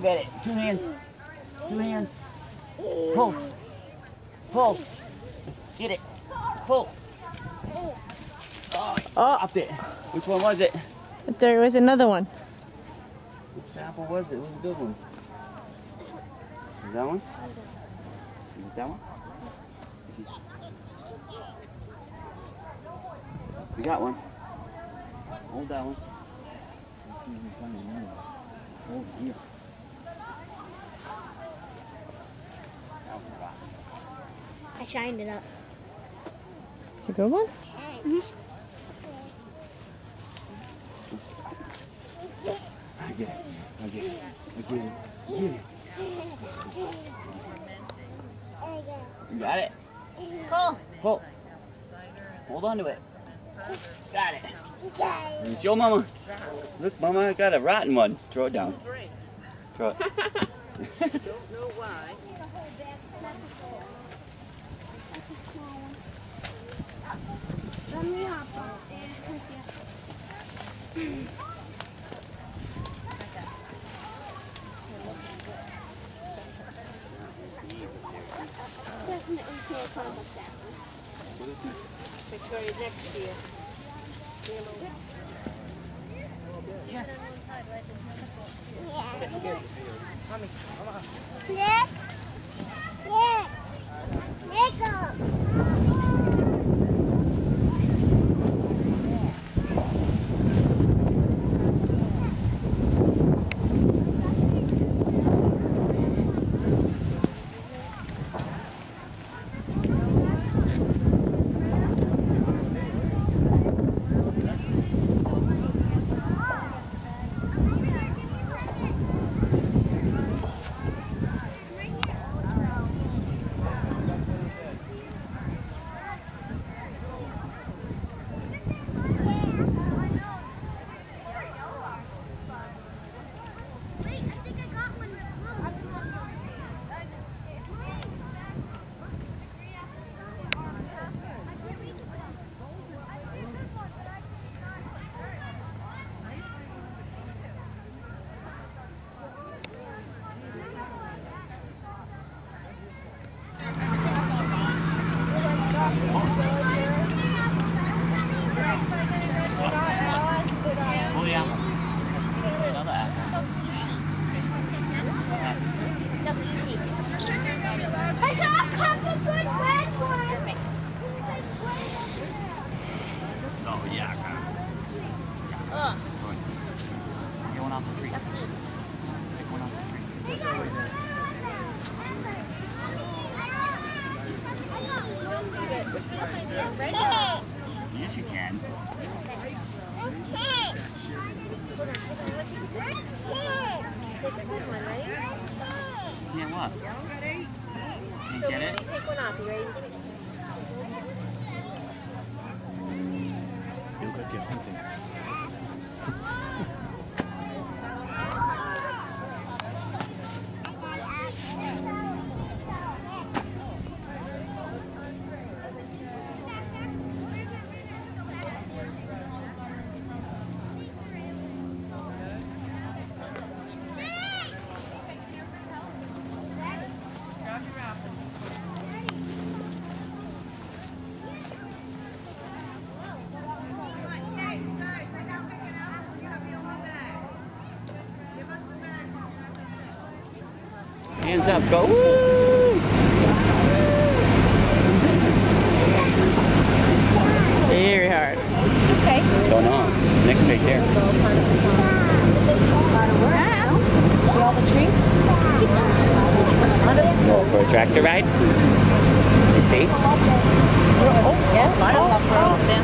Go get it. Two hands. Two hands. Pull. Pull. Get it. Pull. Oh. Up there. Which one was it? There was another one. Which apple was it? It was a good one. Is that one? Is it that one? We got one. Hold that one. Hold here. I shined it up. It's a good one. I get it. I get it. I get it. I get it. You got it? Pull. Pull. Hold on to it. Got it. It's your mama. Look, mama, I got a rotten one. Throw it down. Throw it. Let Nick? Can't what? Can't get it? Take one off. You ready to take You Hands up, go. Woo! Very hard. Okay. Going on. Next right there. See all the trees? Go for a tractor ride. You see? Oh, yeah. I don't love over there.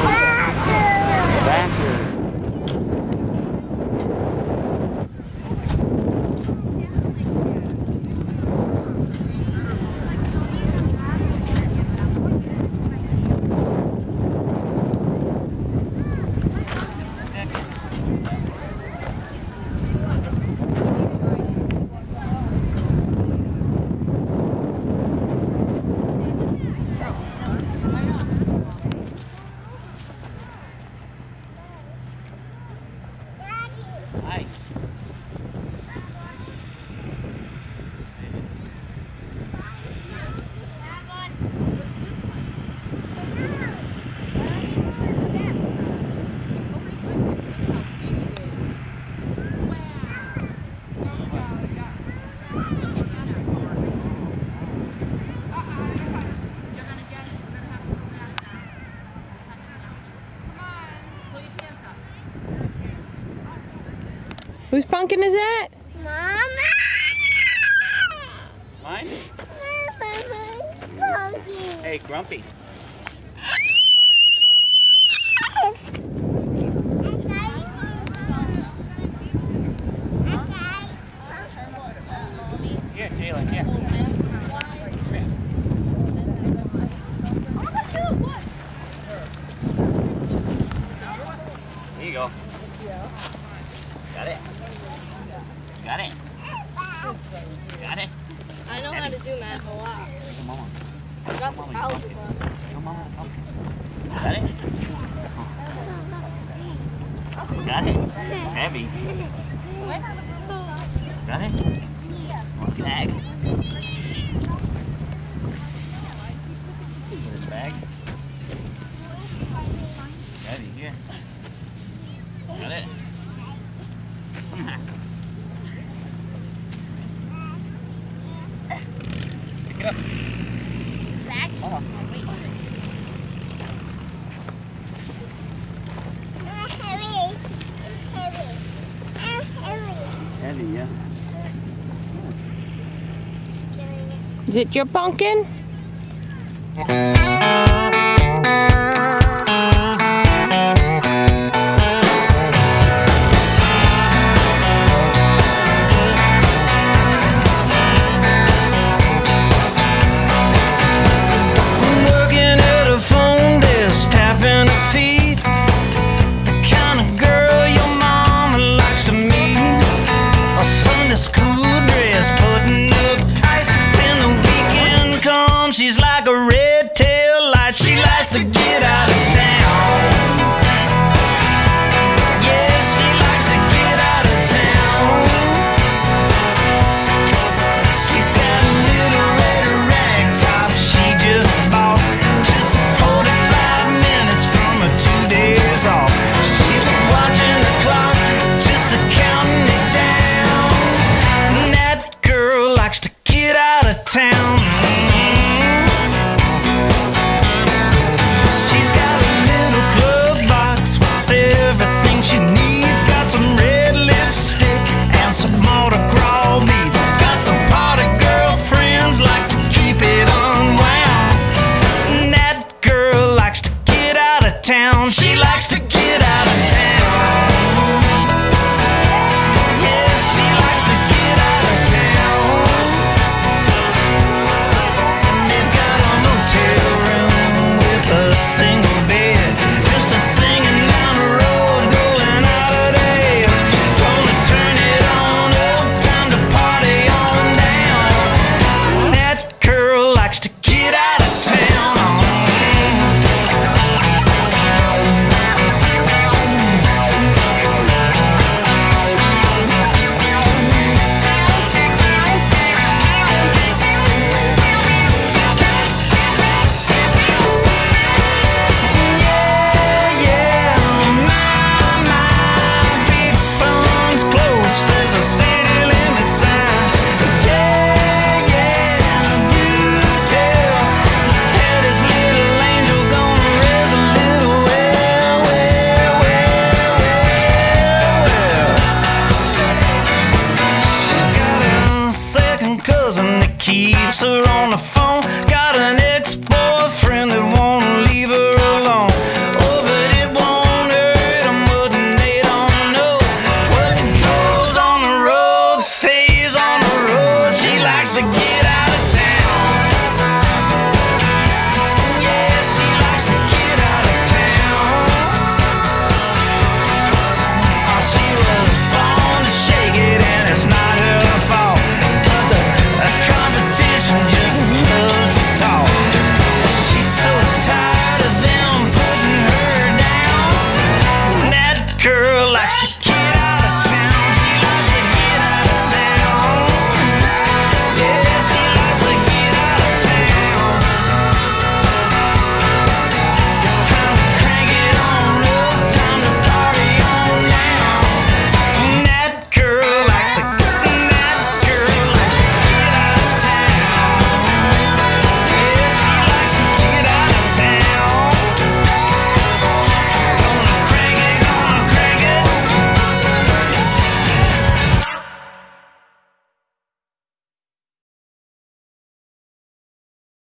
Tractor. Nice. Whose pumpkin is that? Mama! Mine? Hey, Grumpy. Got it? Got it? I know how to do math a lot. Your mama. I got the algebra. Your mama. Got it? Got it? It's heavy. Got it? One bag. Bag. heavy, yeah. Is it your pumpkin? on, she likes